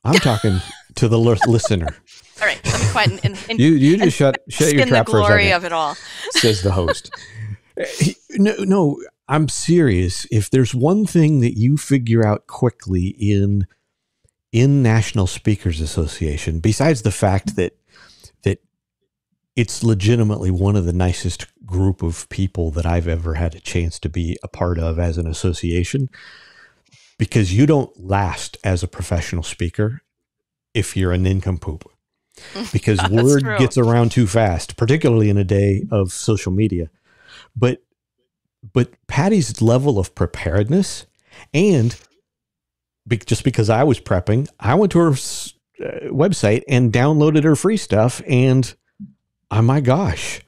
I'm talking to the listener. All right, let me quiet and, and, and you you just shut shut your trap the glory for a second. of it all, says the host. no, no, I'm serious. If there's one thing that you figure out quickly in in National Speakers Association, besides the fact mm-hmm. that that it's legitimately one of the nicest group of people that I've ever had a chance to be a part of as an association, because you don't last as a professional speaker if you're a nincompoop because word true. gets around too fast, particularly in a day of social media. But but Patti's level of preparedness and be, just because I was prepping, I went to her uh, website and downloaded her free stuff and oh my gosh.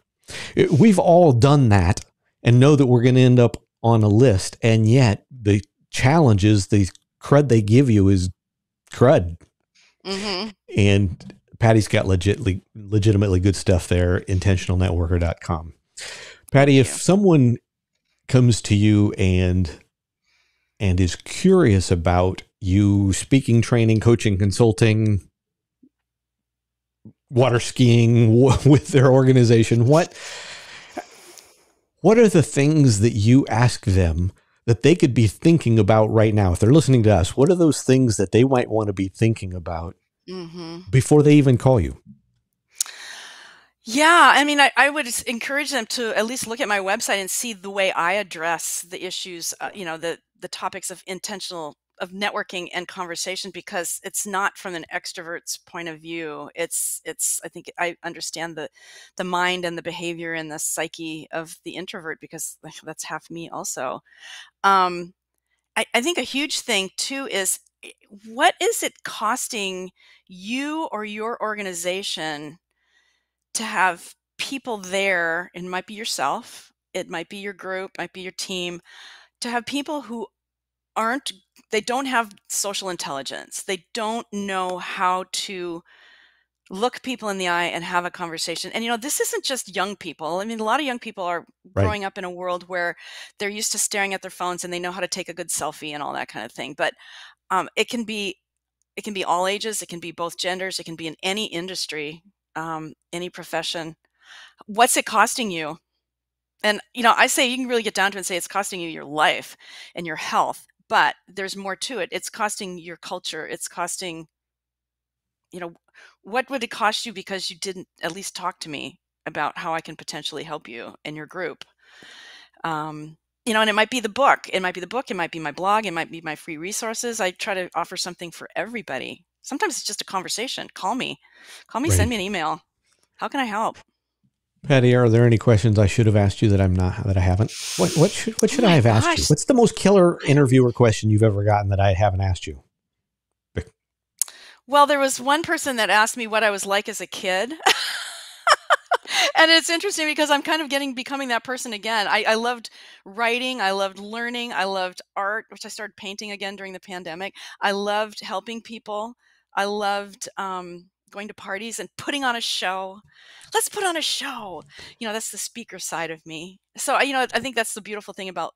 It, we've all done that and know that we're going to end up on a list and yet the challenges, the crud they give you is crud. Mm-hmm. And Patti's got legitly, legitimately good stuff there, intentionalnetworker.com. Patti, if someone comes to you and and is curious about you speaking, training, coaching, consulting, water skiing with their organization, what what are the things that you ask them that they could be thinking about right now? If they're listening to us, what are those things that they might want to be thinking about mm-hmm. before they even call you? Yeah, I mean, I, I would encourage them to at least look at my website and see the way I address the issues, uh, you know, the the topics of intentional of networking and conversation because it's not from an extrovert's point of view. It's it's I think I understand the the mind and the behavior and the psyche of the introvert because that's half me also. Um, I, I think a huge thing too is eh, what is it costing you or your organization to have people there it might be yourself it might be your group might be your team to have people who aren't they don't have social intelligence. They don't know how to look people in the eye and have a conversation. And you know this isn't just young people. I mean a lot of young people are Right. growing up in a world where they're used to staring at their phones and they know how to take a good selfie and all that kind of thing. But um, it can be it can be all ages. It can be both genders. It can be in any industry um, any profession. What's it costing you? And you know i say you can really get down to it and say it's costing you your life and your health but there's more to it. It's costing your culture. It's costing you know what would it cost you because you didn't at least talk to me about how i can potentially help you in your group? Um, you know and it might be the book. It might be the book. It might be my blog. It might be my free resources. I try to offer something for everybody. Sometimes it's just a conversation. Call me. Call me Right. send me an email. How can i help Patti, are there any questions I should have asked you that I'm not that I haven't? What what should what should Oh I have asked you? What's the most killer interviewer question you've ever gotten that I haven't asked you? Well, there was one person that asked me what I was like as a kid. and it's interesting because I'm kind of getting becoming that person again. I, I loved writing, I loved learning, I loved art, which I started painting again during the pandemic. I loved helping people. I loved um, going to parties and putting on a show. Let's put on a show. You know, that's the speaker side of me. So, you know, I think that's the beautiful thing about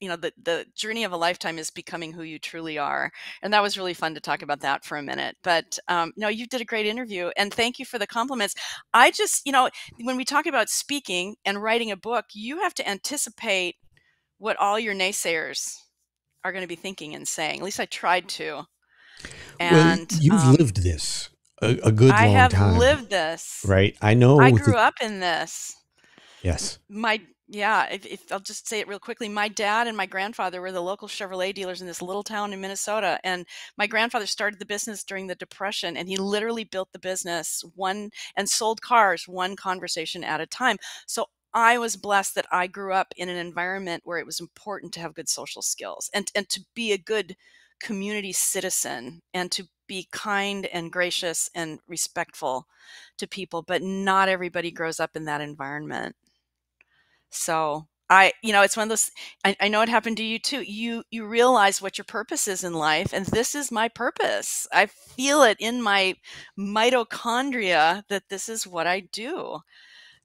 you know the the journey of a lifetime is becoming who you truly are and that was really fun to talk about that for a minute but um, no you did a great interview and thank you for the compliments i just you know when we talk about speaking and writing a book you have to anticipate what all your naysayers are going to be thinking and saying at least i tried to and well, you've um, lived this a, a good i have time, lived this right? I know. i grew up in this Yes. My yeah, if, if I'll just say it real quickly, my dad and my grandfather were the local Chevrolet dealers in this little town in Minnesota, and my grandfather started the business during the Depression, and he literally built the business one and sold cars one conversation at a time. So I was blessed that I grew up in an environment where it was important to have good social skills and and to be a good community citizen and to be kind and gracious and respectful to people, but not everybody grows up in that environment. So I, you know, it's one of those. I, I, know it happened to you too. You you realize what your purpose is in life, and this is my purpose. I feel it in my mitochondria that this is what I do,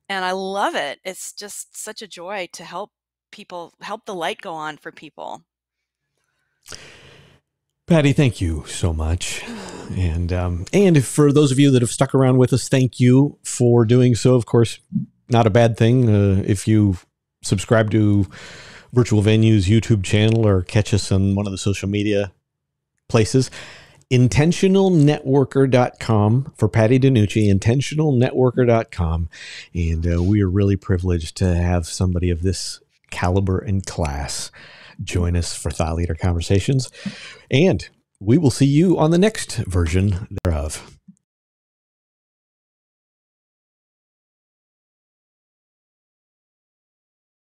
and I love it. It's just such a joy to help people, help the light go on for people. Patti, thank you so much, and um, and for those of you that have stuck around with us, thank you for doing so. Of course, not a bad thing uh, if you subscribe to Virtual Venues YouTube channel or catch us on one of the social media places. Intentionalnetworker.com for Patti DeNucci, intentionalnetworker.com. And uh, we are really privileged to have somebody of this caliber and class join us for Thought Leader Conversations. And we will see you on the next version thereof.